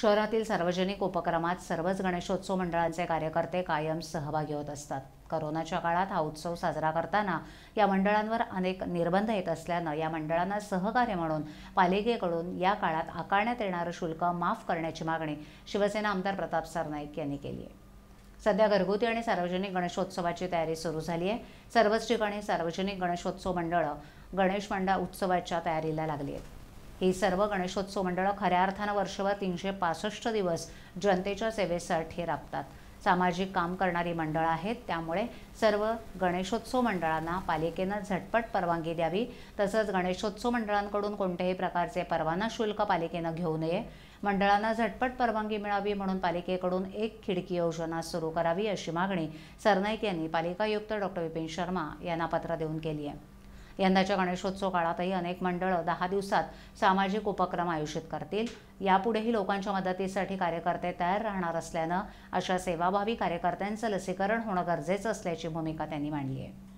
शहरातील सार्वजनिक उपक्रमात सर्वच गणेशोत्सव मंडळांचे कार्यकर्ते कायम सहभागी होत असतात. करोनाच्या काळात हा उत्सव साजरा करताना या मंडळांवर अनेक निर्बंध येत असल्यानं या मंडळांना सहकार्य म्हणून पालिकेकडून या काळात आकारण्यात येणारं शुल्क माफ करण्याची मागणी शिवसेना आमदार प्रताप सरनाईक यांनी केली आहे. सध्या घरगुती आणि सार्वजनिक गणेशोत्सवाची तयारी सुरू झाली आहे. सर्वच ठिकाणी सार्वजनिक गणेशोत्सव मंडळं गणेश मंडळ उत्सवाच्या तयारीला लागली आहेत. ही सर्व गणेशोत्सव मंडळं खऱ्या अर्थानं वर्षभर तीनशे पासष्ट दिवस जनतेच्या सेवेसाठी राबतात सामाजिक काम करणारी मंडळं आहेत त्यामुळे सर्व गणेशोत्सव मंडळांना पालिकेनं झटपट परवानगी द्यावी. तसंच गणेशोत्सव मंडळांकडून कोणत्याही प्रकारचे परवाना शुल्क पालिकेनं घेऊ नये. मंडळांना झटपट परवानगी मिळावी म्हणून पालिकेकडून एक खिडकी योजना सुरू करावी अशी मागणी सरनाईक यांनी पालिकायुक्त डॉक्टर विपिन शर्मा यांना पत्र देऊन केली आहे. यंदाच्या गणेशोत्सव काळातही अनेक मंडळं दहा दिवसात सामाजिक उपक्रम आयोजित करतील. यापुढेही लोकांच्या मदतीसाठी कार्यकर्ते तयार राहणार असल्यानं अशा सेवाभावी कार्यकर्त्यांचं लसीकरण होणं गरजेचं असल्याची भूमिका त्यांनी मांडली आहे.